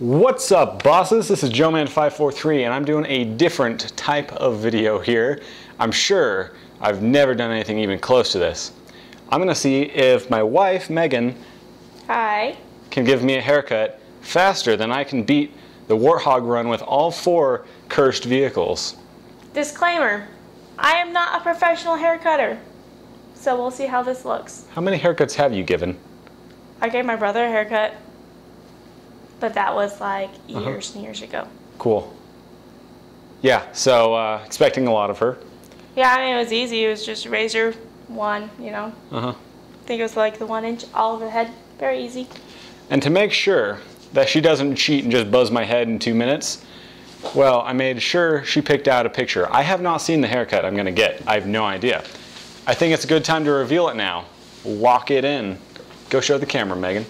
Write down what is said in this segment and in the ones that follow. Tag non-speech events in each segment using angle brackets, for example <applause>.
What's up bosses? This is Joeman543 and I'm doing a different type of video here. I'm sure I've never done anything even close to this. I'm gonna see if my wife, Megan, Hi. can give me a haircut faster than I can beat the Warthog run with all four cursed vehicles. Disclaimer, I am not a professional hair cutter. So we'll see how this looks. How many haircuts have you given? I gave my brother a haircut, but that was like Uh-huh. years and years ago. Cool. Yeah, so uh, expecting a lot of her. Yeah, I mean, it was easy. It was just razor one, you know. Uh-huh. I think it was like the one inch all over the head. Very easy. And to make sure that she doesn't cheat and just buzz my head in two minutes, well, I made sure she picked out a picture. I have not seen the haircut I'm gonna get. I have no idea. I think it's a good time to reveal it now. Walk it in. Go show the camera, Megan.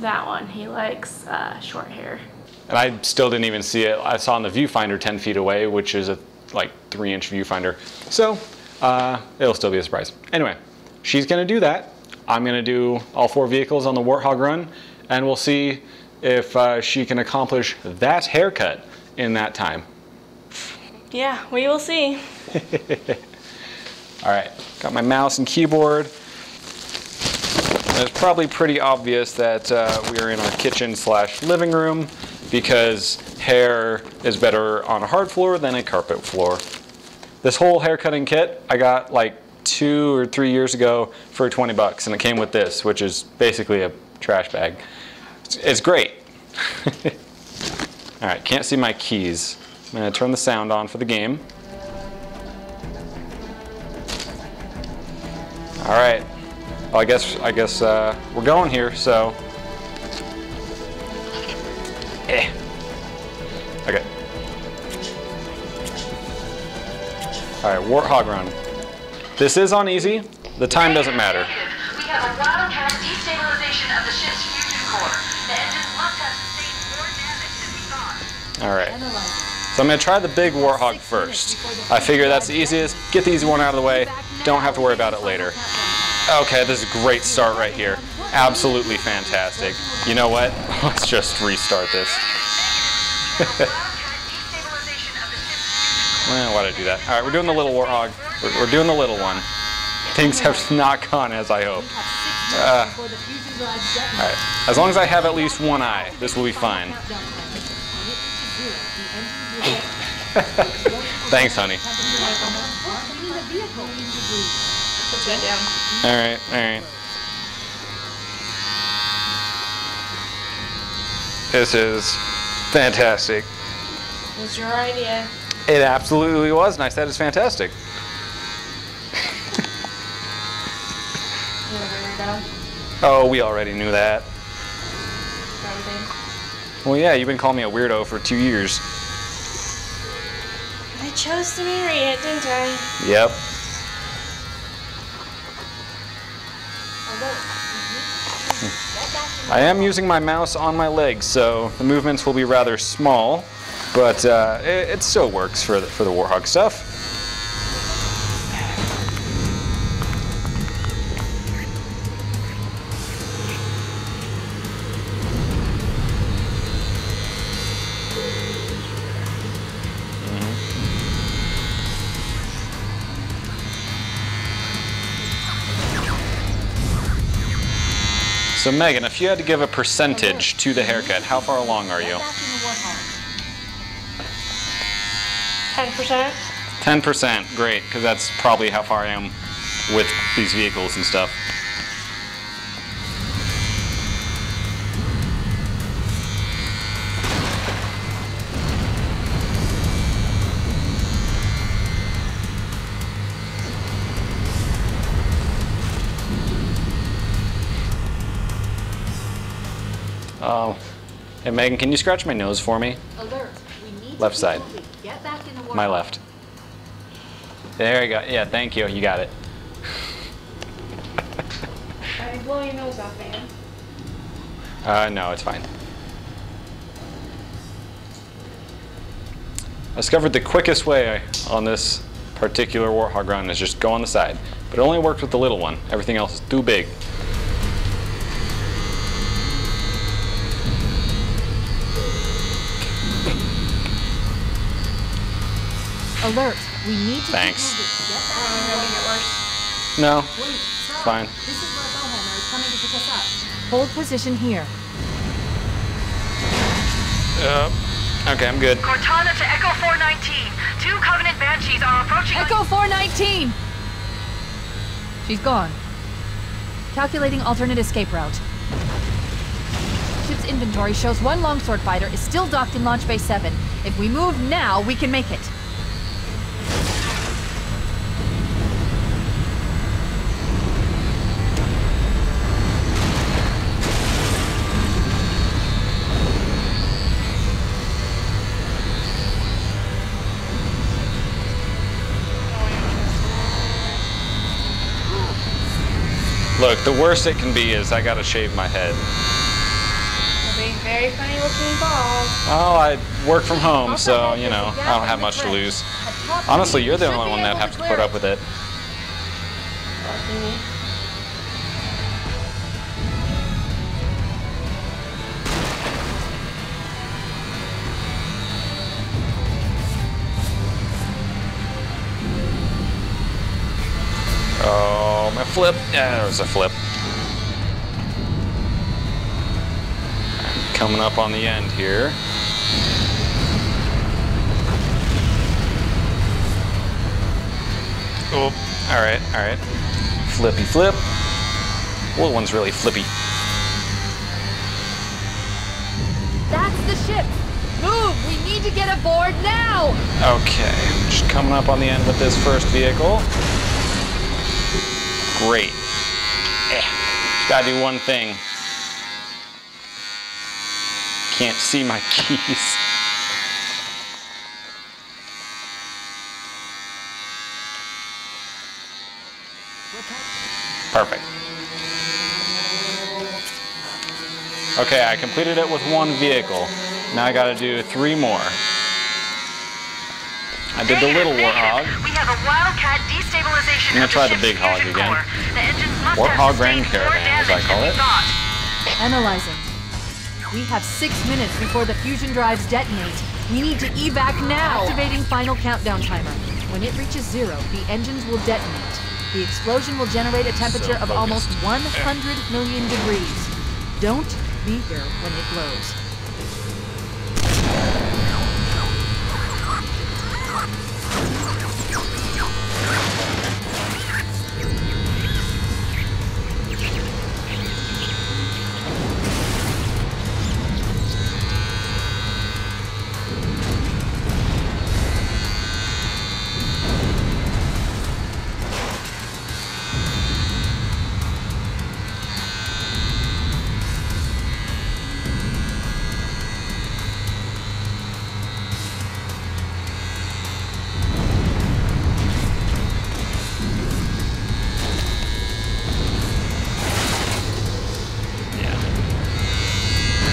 That one, he likes uh, short hair. And I still didn't even see it. I saw in the viewfinder 10 feet away, which is a like three inch viewfinder. So uh, it'll still be a surprise. Anyway, she's gonna do that. I'm gonna do all four vehicles on the Warthog run, and we'll see if uh, she can accomplish that haircut in that time. Yeah, we will see. <laughs> All right, got my mouse and keyboard. It's probably pretty obvious that uh, we are in our kitchen slash living room because hair is better on a hard floor than a carpet floor. This whole hair cutting kit I got like two or three years ago for 20 bucks and it came with this, which is basically a trash bag. It's, it's great. <laughs> All right, can't see my keys. I'm gonna turn the sound on for the game. All right. Well, I guess I guess uh, we're going here. So. Eh. Okay. All right, Warthog run. This is on easy. The time doesn't matter. We have a wildcat destabilization of the ship's fusion core. The engines must have sustained more damage than we thought. All right. So I'm gonna try the big Warthog first. I figure that's the easiest. Get the easy one out of the way. Don't have to worry about it later. Okay, this is a great start right here. Absolutely fantastic. You know what? <laughs> Let's just restart this. Wildcat destabilization of the ship's fusion Eh, why'd I do that? All right, we're doing the little Warthog. We're, we're doing the little one. Things have <laughs> not gone as I hoped. Uh, all right. As long as I have at least one eye, this will be fine. <laughs> Thanks, honey. Down. All right, all right. This is fantastic. It was your idea. It absolutely was, and I said it's fantastic. You want to bring her down? Oh, we already knew that. Well, yeah, you've been calling me a weirdo for two years. I chose to marry it, didn't I? Yep. I am using my mouse on my legs, so the movements will be rather small, but uh, it, it still works for the, for the Warthog stuff. So Megan, if you had to give a percentage to the haircut, how far along are you? Ten percent. 10%, great, because that's probably how far I am with these vehicles and stuff. Oh, hey Megan, can you scratch my nose for me? Alert. We need Left to side. Get back in the My left. There you go. Yeah, thank you. You got it. <laughs> I blow your nose off, man. Uh, no, it's fine. I discovered the quickest way on this particular Warthog run is just go on the side. But it only worked with the little one. Everything else is too big. Alert. We need to Thanks. keep moving. Get back Oh, in the gonna water. make it worse. No. Wait. Fine. This is where Foehammer is coming to pick us up. Hold position here. Uh, okay, I'm good. Cortana to Echo 419. Two Covenant Banshees are approaching. Echo 419! She's gone. Calculating alternate escape route. Ship's inventory shows one longsword fighter is still docked in Launch Bay 7. If we move now, we can make it. Look, the worst it can be is I gotta shave my head. It'll be very funny looking bald. Oh, I work from home, so, you know, I don't have much to lose. Honestly, you're the only one that have to put up with it. Flip. Yeah, there was a flip. Coming up on the end here. Oh, all right, all right. Flippy flip. Well, one's really flippy. That's the ship! Move! We need to get aboard now! Okay, just coming up on the end with this first vehicle. Great. Eh, gotta do one thing. Can't see my <laughs> keys. Perfect. Okay, I completed it with one vehicle. Now I gotta do three more. I did the little warthog. We have a Wildcat I'm gonna try the ship's big hog again. core. The engines Warthog Grand Caravan, as I call it. Analyzing. We have six minutes before the fusion drives detonate. We need to evac now. Activating final countdown timer. When it reaches zero, the engines will detonate. The explosion will generate a temperature of almost 100 million degrees. Don't be here when it blows.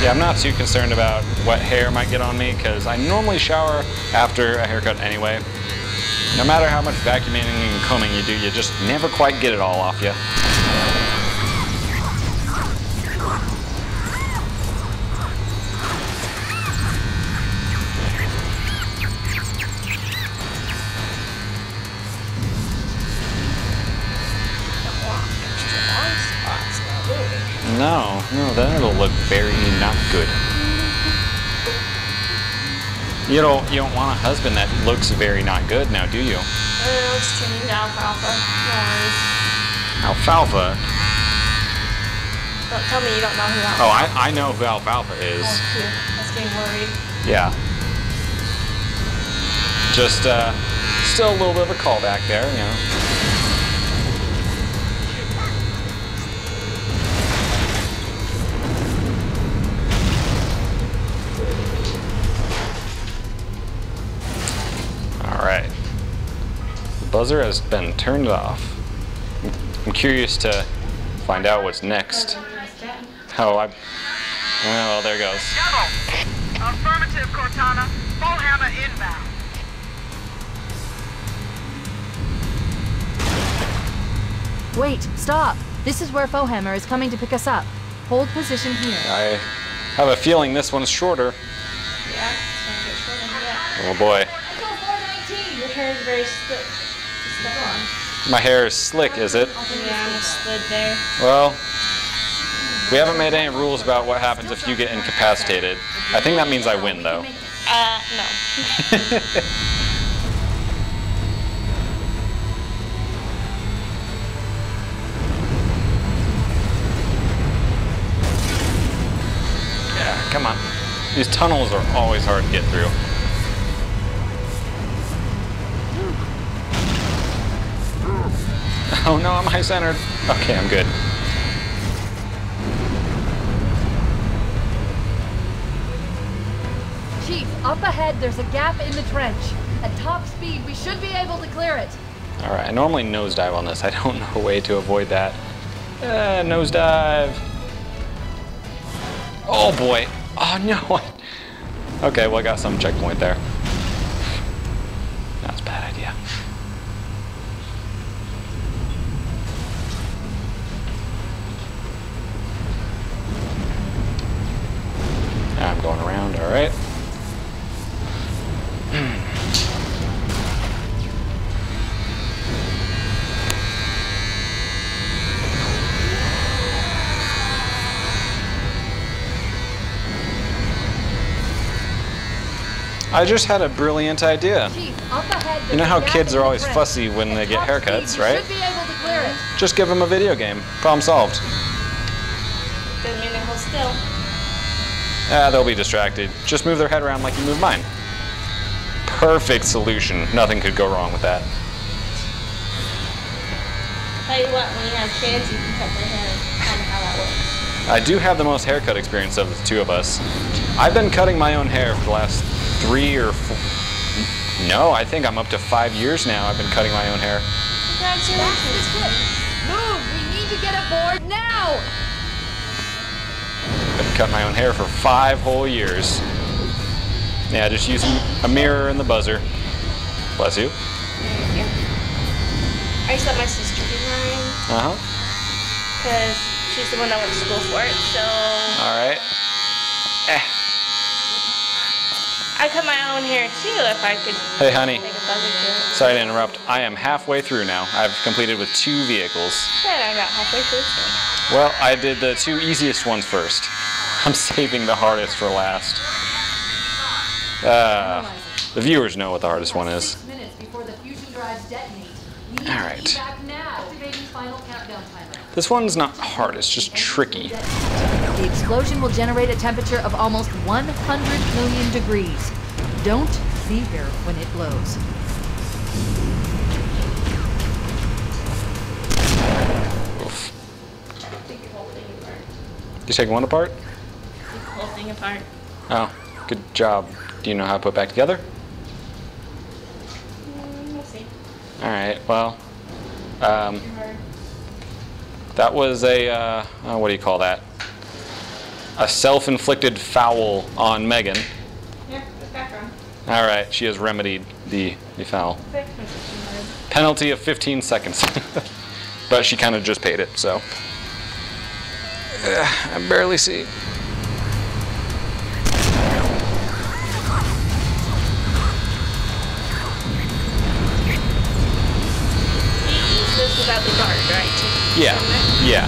Yeah. I'm not too concerned about what hair might get on me because I normally shower after a haircut anyway. No matter how much vacuuming and combing you do, you just never quite get it all off you. You don't you don't want a husband that looks very not good now, do you? It's turning to alfalfa. No worries. Alfalfa. Don't tell me you don't know who that Oh, I, I know who Alfalfa is. was. too. I was getting worried. Yeah. Just uh still a little bit of a callback there, you know. Buzzer has been turned off. I'm curious to find out what's next. Oh, I. Well, there goes. Double. Affirmative, Cortana. Foehammer inbound. Wait, stop! This is where Foehammer is coming to pick us up. Hold position here. I have a feeling this one's shorter. Yeah, it's gonna get shorter than that. Oh boy. Echo 419, you're hair is very slick. My hair is slick, is it? Yeah, slid there. Well, we haven't made any rules about what happens if you get incapacitated. I think that means I win, though. Uh, no. <laughs> Yeah, come on. These tunnels are always hard to get through. Oh no, I'm high centered. Okay, I'm good. Chief, up ahead, there's a gap in the trench. At top speed, we should be able to clear it. All right, I normally nosedive on this. I don't know a way to avoid that. Uh, nosedive. Oh boy. Oh no. <laughs> Okay, well I got some checkpoint there. That's bad idea. I'm going around, all right. I just had a brilliant idea. Chief, ahead, You know how kids are always fussy when they get haircuts, right? should be able to clear it. Just give them a video game. Problem solved. Doesn't mean they hold still. Ah, they'll be distracted. Just move their head around like you move mine. Perfect solution. Nothing could go wrong with that. Tell you what, when you have kids, you can cut their hair. Kind of how that works. I do have the most haircut experience of the two of us. I've been cutting my own hair for the last three or four. No, I think I'm up to five years now. I've been cutting my own hair. Congratulations. the tip. Move! We need to get aboard now! Cutting my own hair for five whole years. Yeah, just using a mirror and the buzzer. Bless you. Thank you. I used to let my sister do mine Uh huh. because she's the one that went to school for it. So All right. Eh. I cut my own hair too if I could Hey, honey. make a buzzer to it. Sorry to interrupt. I am halfway through now. I've completed with two vehicles. Then I got halfway through. Well, I did the two easiest ones first. I'm saving the hardest for last. Uh, the viewers know what the hardest one is. Six minutes before the fusion drives detonate. We need All right. evac now. Activating final countdown timer. This one's not hard, it's just tricky. The explosion will generate a temperature of almost 100 million degrees. Don't be here when it blows. Oof. Take the whole. You take one apart? Whole thing apart. Oh, good job. Do you know how to put it back together? Mm, we'll see. Alright, well, um, that was a, uh, uh, what do you call that? A self inflicted foul on Megan. Yeah, it's background. Alright, she has remedied the, the foul. Fix my system hard. Penalty of 15 seconds. <laughs> but she kind of just paid it, so. Ugh, <sighs> I barely see. Yeah, yeah.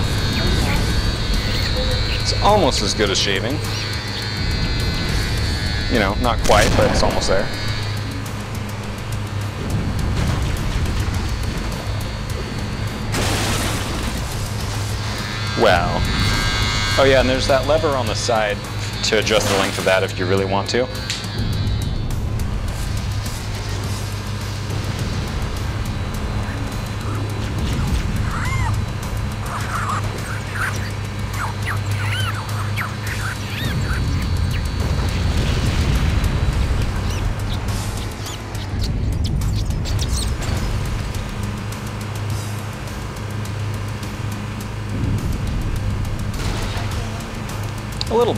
It's almost as good as shaving. You know, not quite, but it's almost there. Well. Oh yeah, and there's that lever on the side to adjust the length of that if you really want to.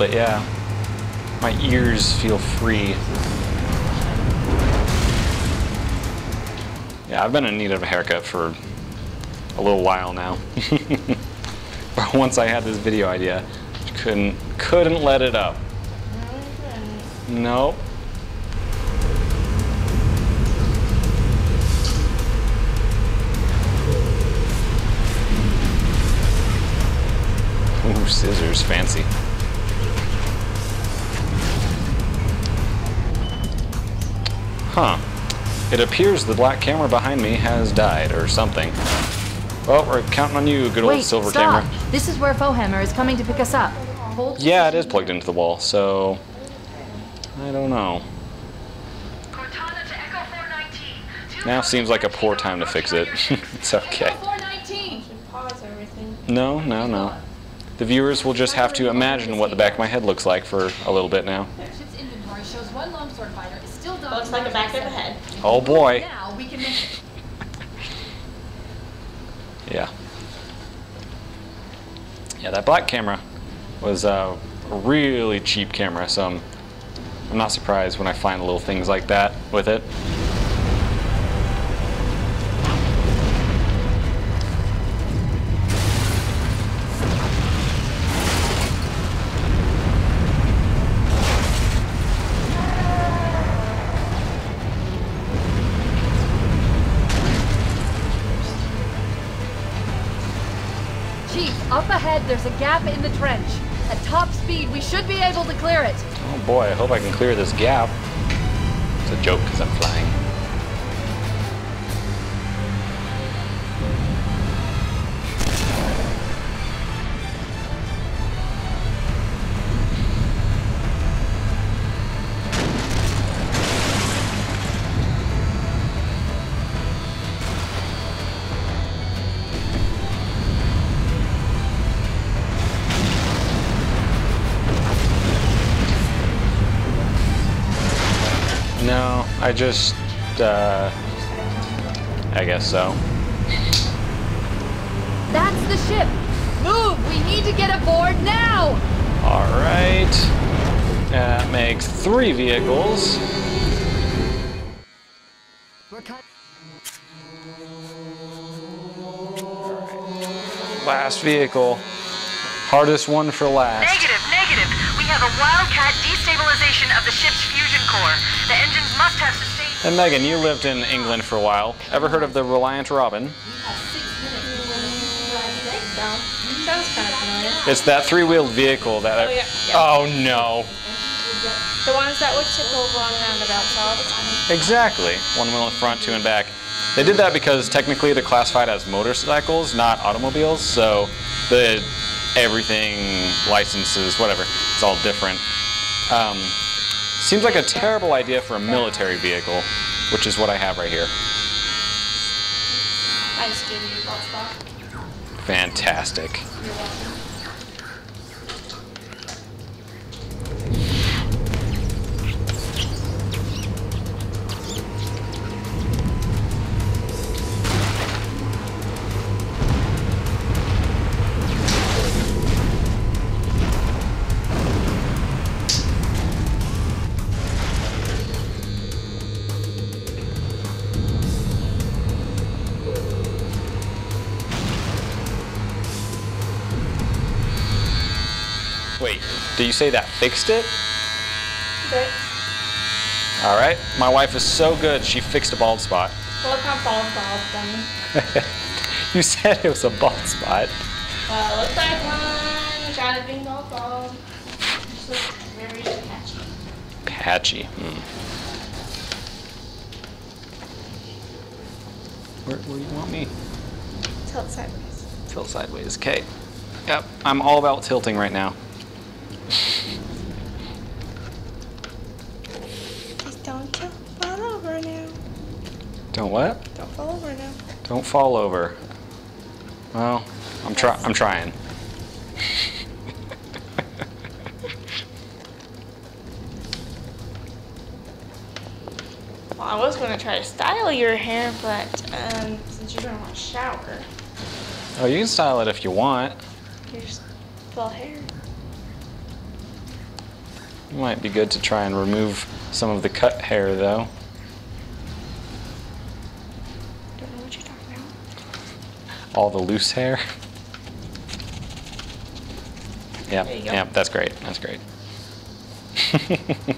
but yeah, my ears feel free. Yeah, I've been in need of a haircut for a little while now. <laughs> but once I had this video idea, couldn't couldn't let it up. No, nope. Ooh, scissors, fancy. Huh. It appears the black camera behind me has died or something. Well, we're counting on you, good old Wait, silver stop. camera. This is where Foehammer is coming to pick us up. Hold Yeah, it is plugged into the wall, so I don't know. Cortana to Echo 419. Now seems like a poor time to fix it. <laughs> it's okay. 419! Pause everything. No, no, no. The viewers will just have to imagine what the back of my head looks like for a little bit now. Ship's inventory shows one longsword fighter is still done. Looks like a back of a head. Oh boy. Now we can make it. <laughs> Yeah. Yeah, that black camera was a really cheap camera, so I'm, I'm not surprised when I find little things like that with it. Ahead there's a gap in the trench. At top speed, we should be able to clear it. Oh boy, I hope I can clear this gap. It's a joke because I'm flying. I just, uh, I guess so. That's the ship. Move! We need to get aboard now! All right. That makes three vehicles. We're. Last vehicle. Hardest one for last. Negative, negative. We have a Wildcat destabilization of the ship's fusion core. The engines must have sustained. And Megan, you lived in England for a while. Ever heard of the Reliant Robin? So, sounds kind of familiar. It's that three-wheeled vehicle that Oh, yeah, yeah. Oh no. The ones that would tip over on roundabouts all the time. Exactly. One wheel in front, two in back. They did that because technically they're classified as motorcycles, not automobiles. So the everything, licenses, whatever, it's all different. Um, seems like a terrible idea for a military vehicle, which is what I have right here. I just gave you spot. Fantastic. Did you say that fixed it? Okay. All right. My wife is so good, she fixed a bald spot. Well, look how bald bald. <laughs> You said it was a bald spot. Well, looks like one. Got it being bald bald. Just looks very catchy. Patchy. Hmm. Where, where do you want me? Tilt sideways. Tilt sideways. Okay. Yep. I'm all about tilting right now. Just don't tilt. Fall over now. Don't what? Don't fall over now. Don't fall over. Well, I'm try. I'm trying. Well, I was going to try to style your hair, but um, since you're to want to shower, Oh, you can style it if you want. just full hair. It might be good to try and remove some of the cut hair, though. All the loose hair. Yeah, yeah, that's great. That's great. <laughs>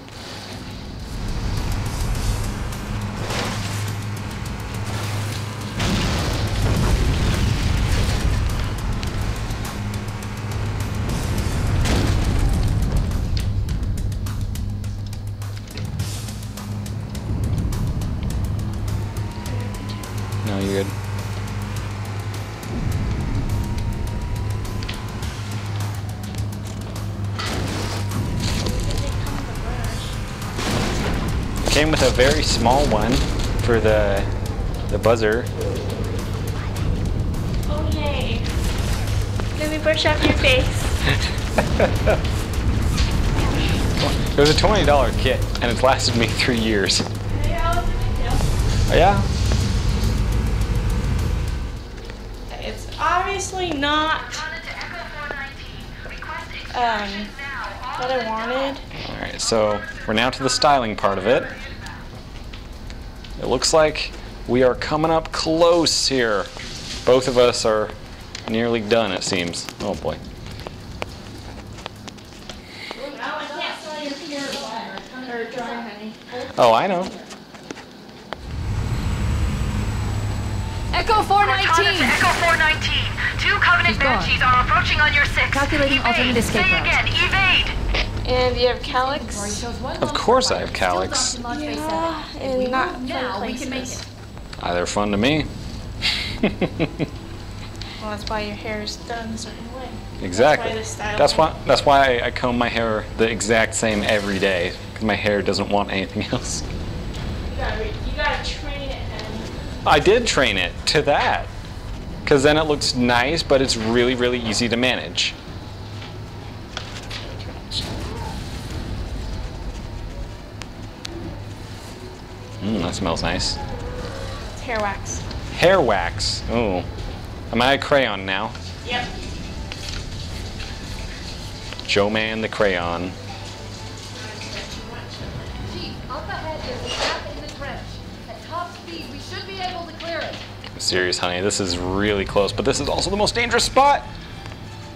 with a very small one for the the buzzer. Oh yay. Let me brush off your face. <laughs> It was a twenty dollar kit, and it's lasted me three years. Yeah. It's obviously not Responded to Echo 419. Request um what I wanted. All right, so we're now to the styling part of it. It looks like we are coming up close here. Both of us are nearly done, it seems. Oh boy. Oh, I know. Echo 419! Echo 419. Two Covenant She's gone. Banshees are approaching on your six. Calculating evade. alternate escape Say route. again, evade. And you have cowlicks. Of course I have cowlicks. Yeah, and not Now we can make it. They're fun to me. <laughs> Well, that's why your hair is done a certain way. exactly. the style That's why. That's why I, I comb my hair the exact same every day because my hair doesn't want anything <laughs> else. You gotta, you gotta train it and I did train it to that because then it looks nice, but it's really, really easy to manage. That smells nice. it's hair wax. Hair wax. Ooh. Am I a crayon now? Yep. Joe Man the crayon. Chief, up ahead there's a gap in the trench. At top speed, we should be able to clear it. I'm serious, honey. This is really close, but this is also the most dangerous spot.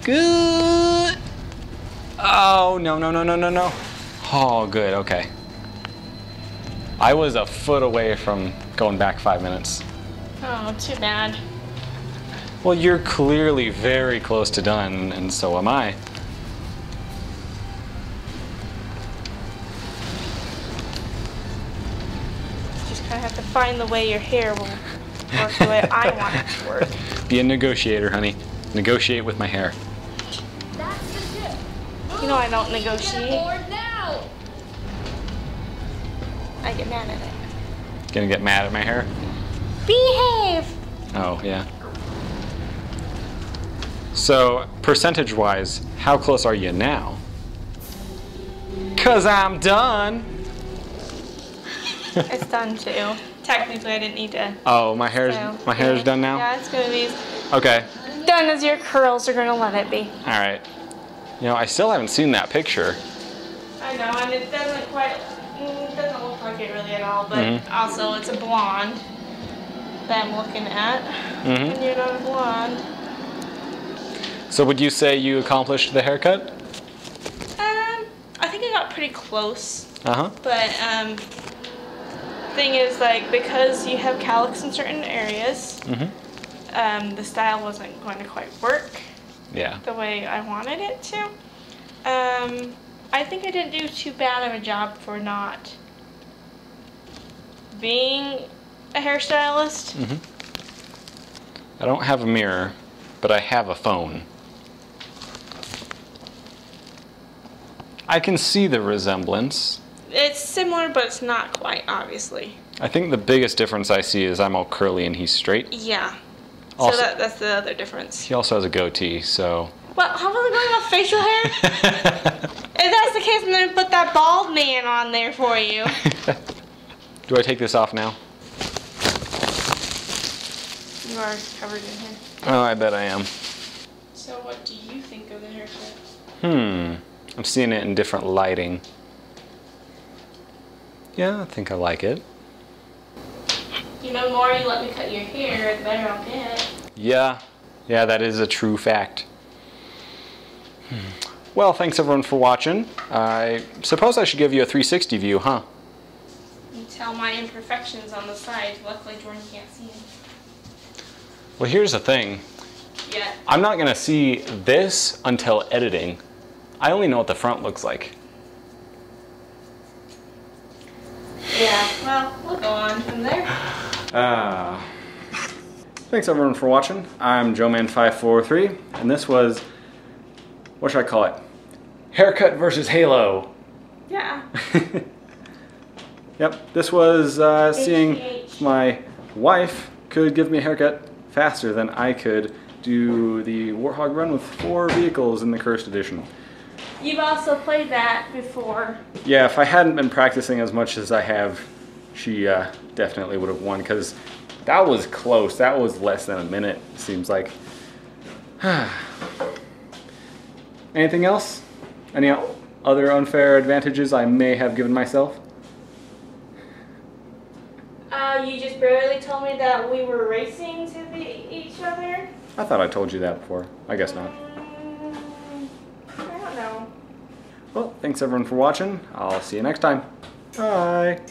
Good. Oh, no, no, no, no, no, no. Oh, good. Okay. I was a foot away from going back five minutes. Oh, too bad. Well, you're clearly very close to done, and so am I. Just kind of have to find the way your hair will work the way I want it to work. <laughs> Be a negotiator, honey. Negotiate with my hair. That's the ship. You know I don't Get negotiate. I get mad at it. Gonna get mad at my hair? Behave. Oh, yeah. So, percentage wise, how close are you now? Cause I'm done. <laughs> It's done too. Technically, I didn't need to. Oh, my hair's so, my hair's yeah. done now. Yeah, it's gonna be Okay. done as your curls are gonna let it be. All right. You know, I still haven't seen that picture. I know, and it doesn't quite, mm, it really at all, but Mhm. also it's a blonde that I'm looking at. Mhm. And you're not a blonde. So, would you say you accomplished the haircut? Um, I think I got pretty close, Uh huh. but um, thing is like because you have cowlicks in certain areas, Mhm. um, the style wasn't going to quite work Yeah. the way I wanted it to. Um, I think I didn't do too bad of a job for not being a hairstylist. Mhm. I don't have a mirror, but I have a phone. I can see the resemblance. It's similar, but it's not quite, obviously. I think the biggest difference I see is I'm all curly and he's straight. Yeah. Also- so that, that's the other difference. He also has a goatee, so. Well, how it going off facial hair? <laughs> if that's the case, then put that bald man on there for you. <laughs> Do I take this off now? You are covered in hair. Oh, I bet I am. So, what do you think of the haircut? Hmm. I'm seeing it in different lighting. Yeah, I think I like it. You know, the more you let me cut your hair, the better I'll get. Yeah, yeah, that is a true fact. Hmm. Well, thanks everyone for watching. I suppose I should give you a 360 view, huh? Tell my imperfections on the side. Luckily, Jordan can't see them. Well, here's the thing. Yeah. I'm not gonna see this until editing. I only know what the front looks like. Yeah. Well, we'll go on from there. Uh, thanks everyone for watching. I'm JoeMan543, and this was, what should I call it? Haircut versus Halo. Yeah. <laughs> Yep, this was uh, seeing HGH. my wife could give me a haircut faster than I could do the Warthog run with four vehicles in the Cursed Edition. You've also played that before. Yeah, if I hadn't been practicing as much as I have, she uh, definitely would have won because that was close. That was less than a minute, seems like. <sighs> Anything else? Any other unfair advantages I may have given myself? Uh, you just barely told me that we were racing to the, each other. I thought I told you that before. I guess not. Mm, I don't know. Well, thanks everyone for watching. I'll see you next time. Bye.